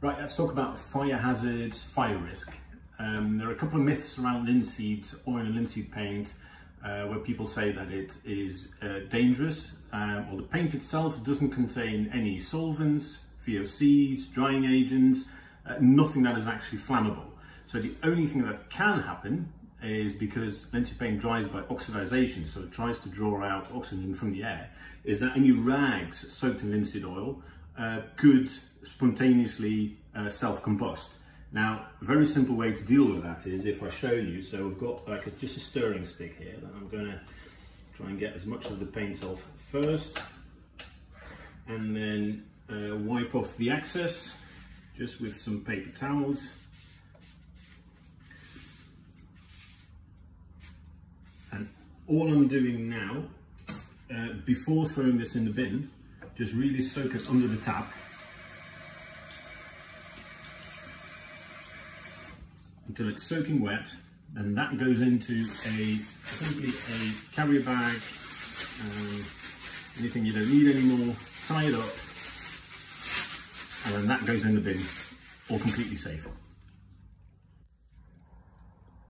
Right, let's talk about fire hazards, fire risk. Um, there are a couple of myths around linseed oil and linseed paint uh, where people say that it is uh, dangerous um, or the paint itself doesn't contain any solvents, VOCs, drying agents, uh, nothing that is actually flammable. So the only thing that can happen is because linseed paint dries by oxidization, so it tries to draw out oxygen from the air, is that any rags soaked in linseed oil uh, could spontaneously uh, self-combust. Now, a very simple way to deal with that is if I show you, so we've got like a, just a stirring stick here that I'm going to try and get as much of the paint off first and then uh, wipe off the excess just with some paper towels. And all I'm doing now, uh, before throwing this in the bin, just really soak it under the tap. Until it's soaking wet and that goes into a simply a carrier bag um, anything you don't need anymore tie it up and then that goes in the bin all completely safe